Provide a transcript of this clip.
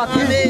Lord back in.